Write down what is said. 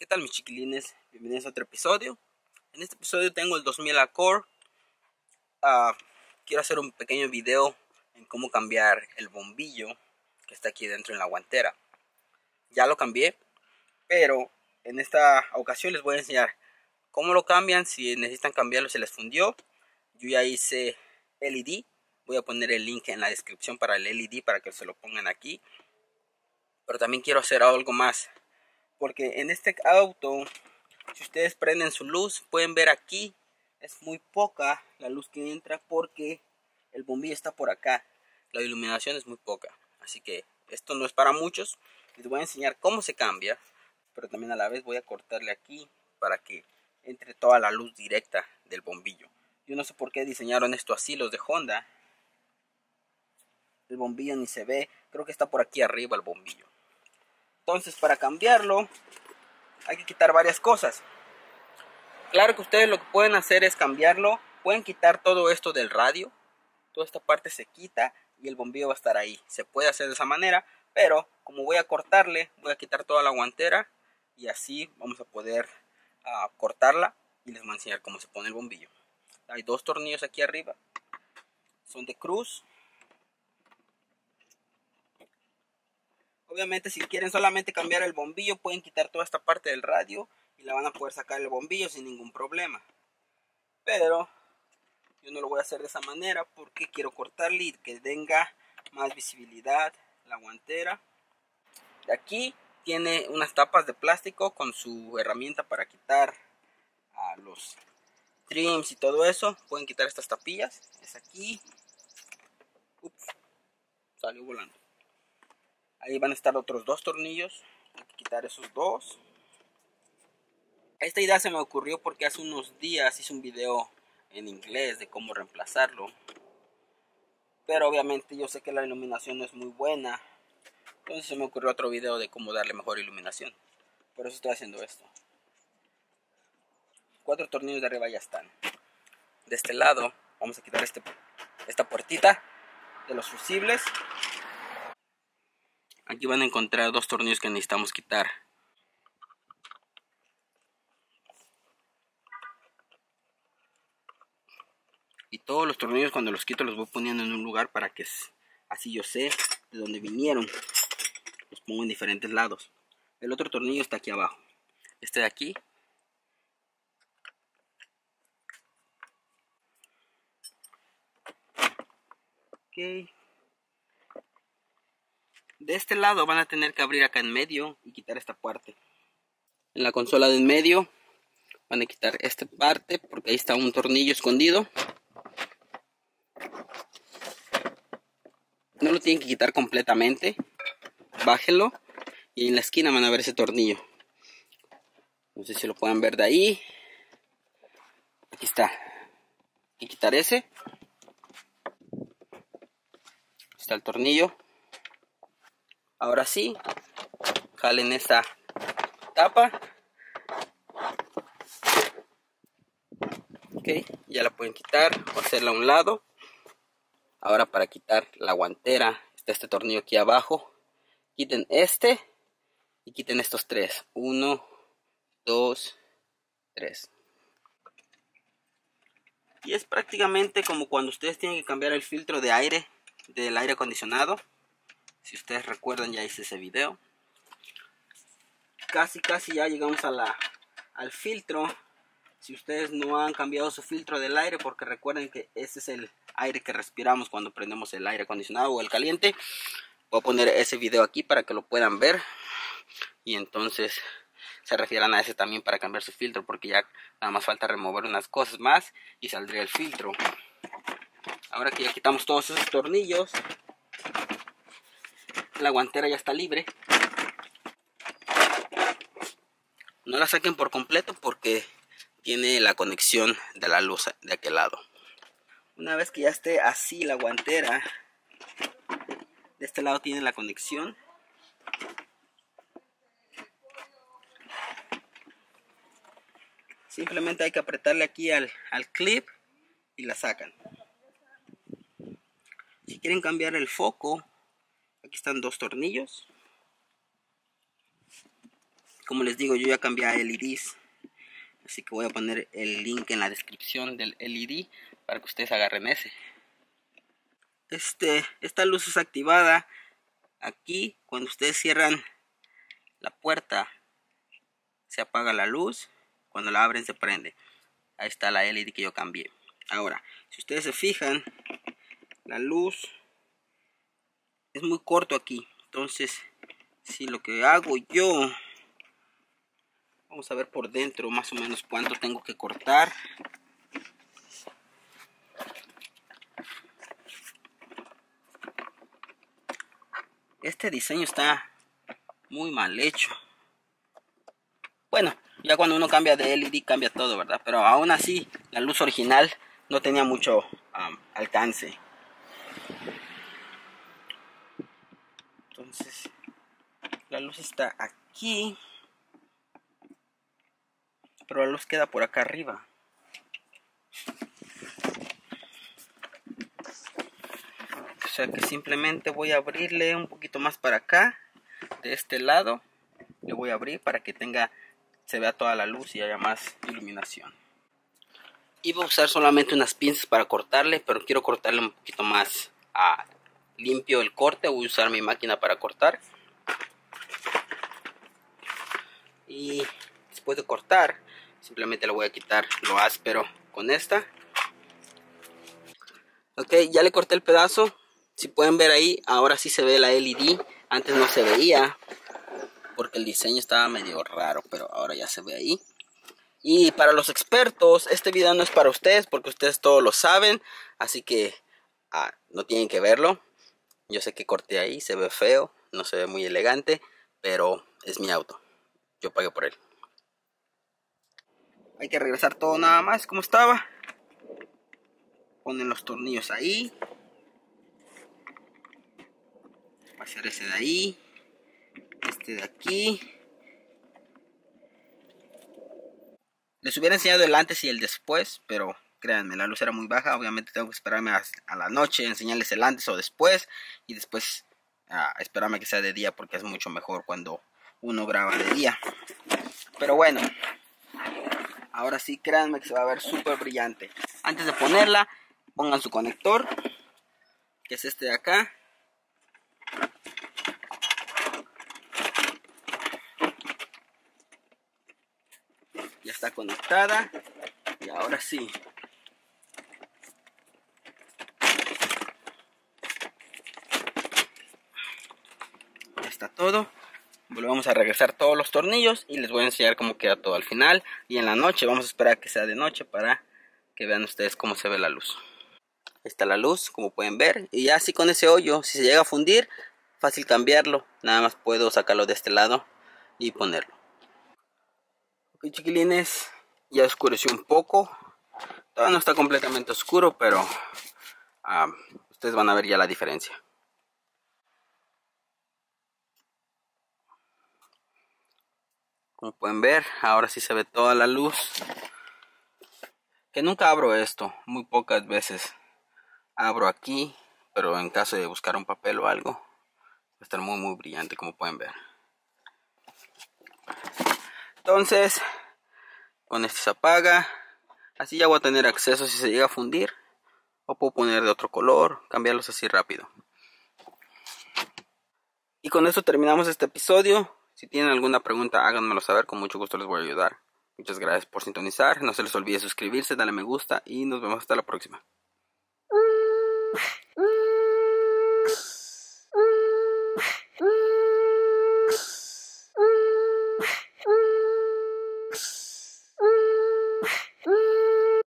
¿Qué tal mis chiquilines? Bienvenidos a otro episodio. En este episodio tengo el 2000 Accord. Uh, quiero hacer un pequeño video en cómo cambiar el bombillo que está aquí dentro en la guantera. Ya lo cambié, pero en esta ocasión les voy a enseñar cómo lo cambian, si necesitan cambiarlo, se les fundió. Yo ya hice LED, voy a poner el link en la descripción para el LED para que se lo pongan aquí. Pero también quiero hacer algo más, porque en este auto, si ustedes prenden su luz, pueden ver aquí, es muy poca la luz que entra porque el bombillo está por acá. La iluminación es muy poca, así que esto no es para muchos. Les voy a enseñar cómo se cambia, pero también a la vez voy a cortarle aquí para que entre toda la luz directa del bombillo. Yo no sé por qué diseñaron esto así los de Honda. El bombillo ni se ve, creo que está por aquí arriba el bombillo. Entonces para cambiarlo hay que quitar varias cosas. Claro que ustedes lo que pueden hacer es cambiarlo. Pueden quitar todo esto del radio. Toda esta parte se quita y el bombillo va a estar ahí. Se puede hacer de esa manera, pero como voy a cortarle, voy a quitar toda la guantera y así vamos a poder uh, cortarla y les voy a enseñar cómo se pone el bombillo. Hay dos tornillos aquí arriba. Son de cruz. Obviamente si quieren solamente cambiar el bombillo pueden quitar toda esta parte del radio y la van a poder sacar el bombillo sin ningún problema. Pero yo no lo voy a hacer de esa manera porque quiero cortarle y que tenga más visibilidad la guantera. De aquí tiene unas tapas de plástico con su herramienta para quitar a los trims y todo eso. Pueden quitar estas tapillas. Es aquí. Ups, salió volando. Ahí van a estar otros dos tornillos. Hay que quitar esos dos. Esta idea se me ocurrió porque hace unos días hice un video en inglés de cómo reemplazarlo. Pero obviamente yo sé que la iluminación no es muy buena. Entonces se me ocurrió otro video de cómo darle mejor iluminación. Por eso estoy haciendo esto. Cuatro tornillos de arriba ya están. De este lado vamos a quitar este, esta puertita de los fusibles. Aquí van a encontrar dos tornillos que necesitamos quitar. Y todos los tornillos cuando los quito los voy poniendo en un lugar para que así yo sé de dónde vinieron. Los pongo en diferentes lados. El otro tornillo está aquí abajo. Este de aquí. Ok. De este lado van a tener que abrir acá en medio y quitar esta parte. En la consola de en medio van a quitar esta parte porque ahí está un tornillo escondido. No lo tienen que quitar completamente. Bájenlo y en la esquina van a ver ese tornillo. No sé si lo pueden ver de ahí. Aquí está. Hay que quitar ese. Está el tornillo. Ahora sí, jalen esta tapa. Ok, ya la pueden quitar o hacerla a un lado. Ahora para quitar la guantera, está este tornillo aquí abajo. Quiten este y quiten estos tres. Uno, dos, tres. Y es prácticamente como cuando ustedes tienen que cambiar el filtro de aire del aire acondicionado. Si ustedes recuerdan ya hice ese video. Casi casi ya llegamos a la, al filtro. Si ustedes no han cambiado su filtro del aire, porque recuerden que ese es el aire que respiramos cuando prendemos el aire acondicionado o el caliente. Voy a poner ese video aquí para que lo puedan ver. Y entonces se refieran a ese también para cambiar su filtro, porque ya nada más falta remover unas cosas más y saldría el filtro. Ahora que ya quitamos todos esos tornillos, la guantera ya está libre. No la saquen por completo porque tiene la conexión de la luz de aquel lado. Una vez que ya esté así la guantera, de este lado tiene la conexión. Simplemente hay que apretarle aquí al, al clip y la sacan. Si quieren cambiar el foco, aquí están dos tornillos. como les digo, yo ya cambié a LEDs. Así que voy a poner el link en la descripción del LED para que ustedes agarren ese. Este, esta luz es activada aquí cuando ustedes cierran la puerta. Se apaga la luz. Cuando la abren se prende. Ahí está la LED que yo cambié. Ahora, si ustedes se fijan, la luz es muy corto aquí. Entonces, si lo que hago yo Vamos a ver por dentro más o menos cuánto tengo que cortar. Este diseño está muy mal hecho. Bueno, ya cuando uno cambia de LED cambia todo, ¿verdad? Pero aún así, la luz original no tenía mucho alcance. Entonces, la luz está aquí pero la luz queda por acá arriba. O sea que simplemente voy a abrirle un poquito más para acá, de este lado. Le voy a abrir para que tenga, se vea toda la luz y haya más iluminación. Iba a usar solamente unas pinzas para cortarle, pero quiero cortarle un poquito más ah, limpio el corte. Voy a usar mi máquina para cortar. Y después de cortar, simplemente le voy a quitar lo áspero con esta ok ya le corté el pedazo si pueden ver ahí ahora sí se ve la LED antes no se veía porque el diseño estaba medio raro pero ahora ya se ve ahí y para los expertos este video no es para ustedes porque ustedes todos lo saben así que ah, no tienen que verlo yo sé que corté ahí se ve feo no se ve muy elegante pero es mi auto yo pagué por él hay que regresar todo nada más como estaba. Ponen los tornillos ahí. Pasar ese de ahí. Este de aquí. Les hubiera enseñado el antes y el después, pero créanme, la luz era muy baja. Obviamente tengo que esperarme a, la noche, enseñarles el antes o después. Y después esperarme que sea de día porque es mucho mejor cuando uno graba de día. Pero bueno, Ahora sí, créanme que se va a ver súper brillante. Antes de ponerla, pongan su conector, que es este de acá. Ya está conectada. Y ahora sí. Todo. Volvemos a regresar todos los tornillos y les voy a enseñar cómo queda todo al final. Y en la noche vamos a esperar que sea de noche para que vean ustedes cómo se ve la luz. Ahí está la luz como pueden ver. Y ya así con ese hoyo si se llega a fundir fácil cambiarlo. Nada más puedo sacarlo de este lado y ponerlo. Ok chiquilines ya oscureció un poco. Todavía no está completamente oscuro pero ah, ustedes van a ver ya la diferencia Como pueden ver, ahora sí se ve toda la luz. Que nunca abro esto, muy pocas veces. Abro aquí, pero en caso de buscar un papel o algo, va a estar muy muy brillante como pueden ver. Entonces, con esto se apaga. Así ya voy a tener acceso si se llega a fundir. O puedo poner de otro color, cambiarlos así rápido. Y con esto terminamos este episodio. Si tienen alguna pregunta, háganmelo saber, con mucho gusto les voy a ayudar. Muchas gracias por sintonizar, no se les olvide suscribirse, darle me gusta y nos vemos hasta la próxima. Mm.